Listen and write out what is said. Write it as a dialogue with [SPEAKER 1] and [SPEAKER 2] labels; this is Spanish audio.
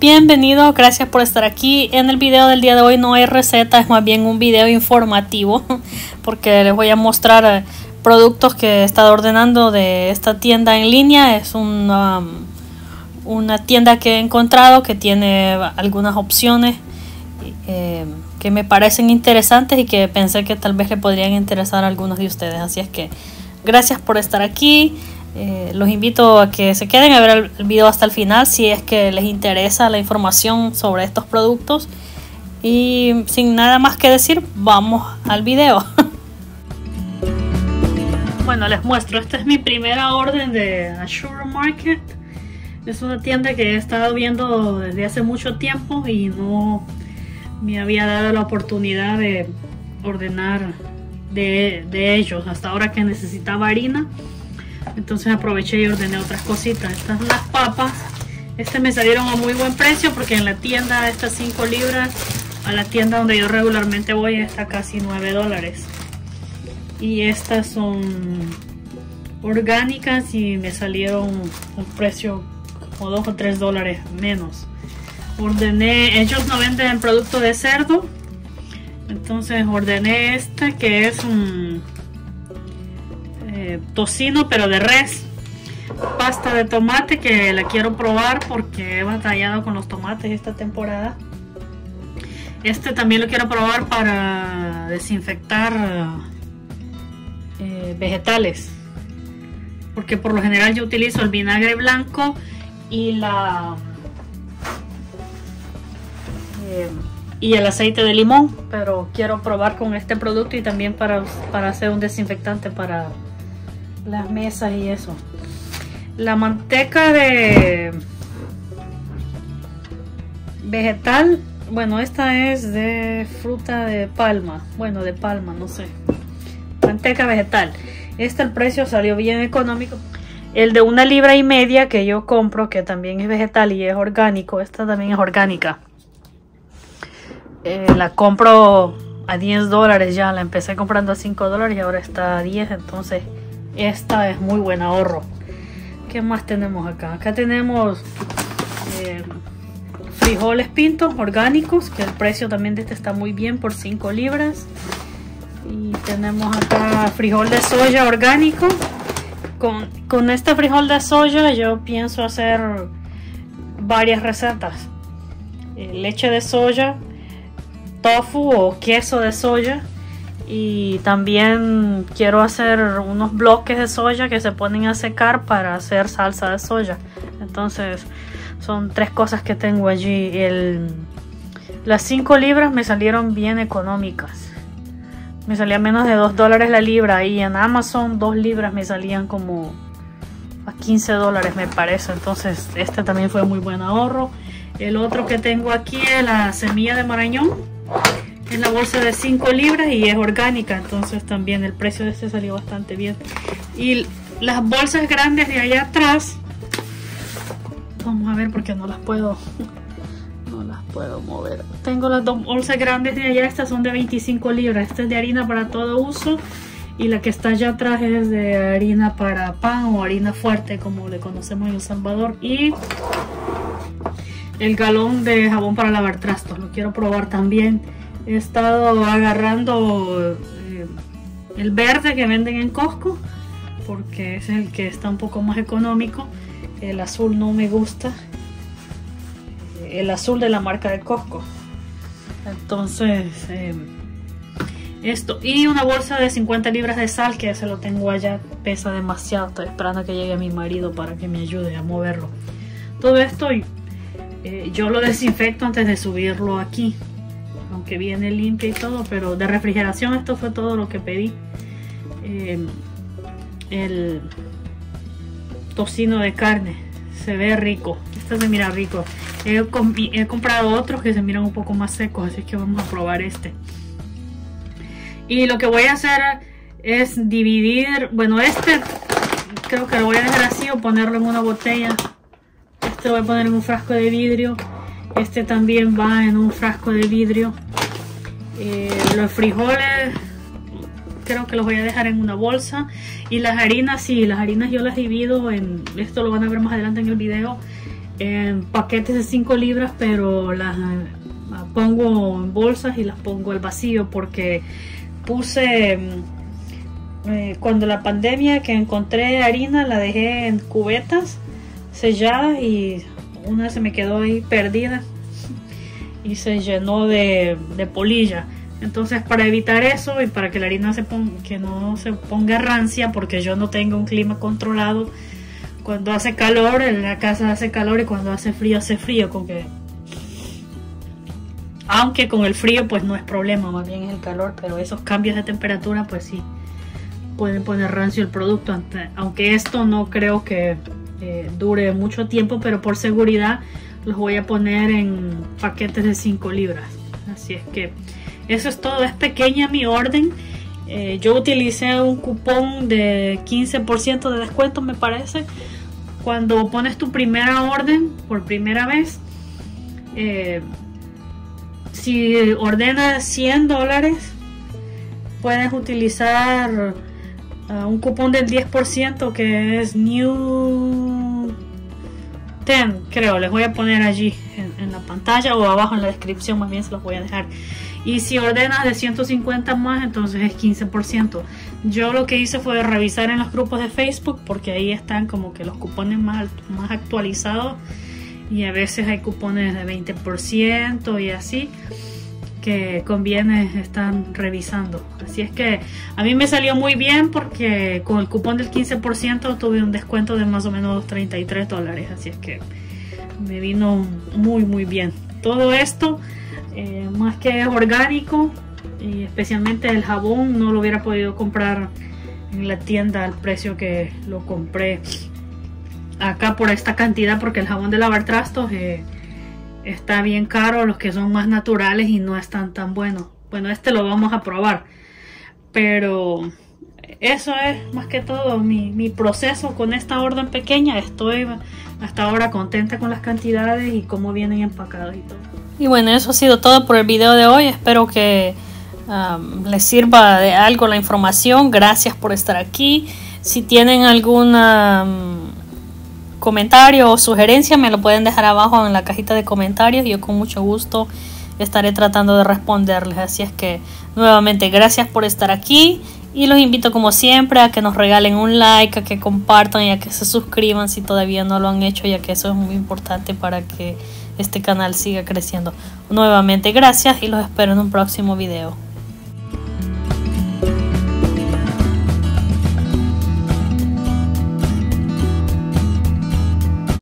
[SPEAKER 1] Bienvenido, gracias por estar aquí. En el video del día de hoy no hay receta, es más bien un video informativo porque les voy a mostrar eh, productos que he estado ordenando de esta tienda en línea. Es una, una tienda que he encontrado que tiene algunas opciones eh, que me parecen interesantes y que pensé que tal vez le podrían interesar a algunos de ustedes. Así es que gracias por estar aquí. Eh, los invito a que se queden a ver el video hasta el final si es que les interesa la información sobre estos productos. Y sin nada más que decir, vamos al video. bueno, les muestro. Esta es mi primera orden de Ashura Market. Es una tienda que he estado viendo desde hace mucho tiempo y no me había dado la oportunidad de ordenar de, de ellos. Hasta ahora que necesitaba harina entonces aproveché y ordené otras cositas. Estas son las papas este me salieron a muy buen precio porque en la tienda estas 5 libras a la tienda donde yo regularmente voy está casi 9 dólares. Y estas son orgánicas y me salieron un precio como 2 o 3 dólares menos. Ordené, ellos no venden producto de cerdo entonces ordené esta que es un tocino pero de res. Pasta de tomate que la quiero probar porque he batallado con los tomates esta temporada. Este también lo quiero probar para desinfectar eh, vegetales. Porque por lo general yo utilizo el vinagre blanco y la eh, y el aceite de limón pero quiero probar con este producto y también para, para hacer un desinfectante para las mesas y eso. La manteca de vegetal, bueno, esta es de fruta de palma, bueno, de palma, no sé. Manteca vegetal. Este el precio salió bien económico. El de una libra y media que yo compro, que también es vegetal y es orgánico, esta también es orgánica. Eh, la compro a 10 dólares ya, la empecé comprando a 5 dólares y ahora está a 10, entonces esta es muy buen ahorro. ¿Qué más tenemos acá? Acá tenemos eh, frijoles pintos orgánicos, que el precio también de este está muy bien por 5 libras. Y tenemos acá frijol de soya orgánico. Con, con este frijol de soya yo pienso hacer varias recetas. Eh, leche de soya, tofu o queso de soya. Y también quiero hacer unos bloques de soya que se ponen a secar para hacer salsa de soya. Entonces son tres cosas que tengo allí. Las 5 libras me salieron bien económicas. Me salía menos de 2 dólares la libra. Y en Amazon 2 libras me salían como a 15 dólares me parece. Entonces este también fue muy buen ahorro. El otro que tengo aquí es la semilla de marañón es la bolsa de 5 libras y es orgánica, entonces también el precio de este salió bastante bien. Y las bolsas grandes de allá atrás, vamos a ver porque no las puedo, no las puedo mover. Tengo las dos bolsas grandes de allá, estas son de 25 libras, esta es de harina para todo uso y la que está allá atrás es de harina para pan o harina fuerte como le conocemos en El Salvador y el galón de jabón para lavar trastos, lo quiero probar también. He estado agarrando eh, el verde que venden en Costco porque es el que está un poco más económico. El azul no me gusta. El azul de la marca de Costco. Entonces eh, esto. Y una bolsa de 50 libras de sal que se lo tengo allá. Pesa demasiado. Estoy esperando que llegue mi marido para que me ayude a moverlo. Todo esto eh, yo lo desinfecto antes de subirlo aquí aunque viene limpia y todo, pero de refrigeración esto fue todo lo que pedí. Eh, el tocino de carne se ve rico, este se mira rico. He, comprado otros que se miran un poco más secos, así que vamos a probar este. Y lo que voy a hacer es dividir, bueno este creo que lo voy a dejar así o ponerlo en una botella. Este lo voy a poner en un frasco de vidrio este también va en un frasco de vidrio. Eh, los frijoles creo que los voy a dejar en una bolsa. Y las harinas, sí, las harinas yo las divido en, esto lo van a ver más adelante en el video, en paquetes de 5 libras, pero las pongo en bolsas y las pongo al vacío porque puse mm, eh, cuando la pandemia que encontré harina la dejé en cubetas selladas y una se me quedó ahí perdida y se llenó de, polilla. Entonces para evitar eso y para que la harina se ponga, que no se ponga rancia porque yo no tengo un clima controlado cuando hace calor en la casa hace calor y cuando hace frío hace frío con que aunque con el frío pues no es problema, más bien es el calor, pero esos cambios de temperatura pues sí pueden poner rancio el producto, aunque esto no creo que eh, dure mucho tiempo, pero por seguridad los voy a poner en paquetes de 5 libras. Así es que eso es todo, es pequeña mi orden. Eh, yo utilicé un cupón de 15% de descuento me parece. Cuando pones tu primera orden por primera vez, eh, si ordenas 100 dólares, puedes utilizar un cupón del 10% que es New 10, creo. Les voy a poner allí en, la pantalla o abajo en la descripción, más bien se los voy a dejar. Y si ordenas de 150 más, entonces es 15%. Yo lo que hice fue revisar en los grupos de Facebook porque ahí están como que los cupones más, más actualizados y a veces hay cupones de 20% y así que conviene están revisando. Así es que a mí me salió muy bien porque con el cupón del 15% tuve un descuento de más o menos 33 dólares. Así es que me vino muy muy bien. Todo esto eh, más que orgánico y especialmente el jabón no lo hubiera podido comprar en la tienda al precio que lo compré acá por esta cantidad porque el jabón de lavar trastos eh, está bien caro, los que son más naturales y no están tan buenos. Bueno, este lo vamos a probar, pero eso es más que todo mi, proceso con esta orden pequeña. Estoy hasta ahora contenta con las cantidades y cómo vienen empacados y todo. Y bueno, eso ha sido todo por el video de hoy. Espero que um, les sirva de algo la información. Gracias por estar aquí. Si tienen alguna... Um, comentario o sugerencia me lo pueden dejar abajo en la cajita de comentarios y yo con mucho gusto estaré tratando de responderles. Así es que nuevamente gracias por estar aquí y los invito como siempre a que nos regalen un like, a que compartan y a que se suscriban si todavía no lo han hecho ya que eso es muy importante para que este canal siga creciendo. Nuevamente gracias y los espero en un próximo video.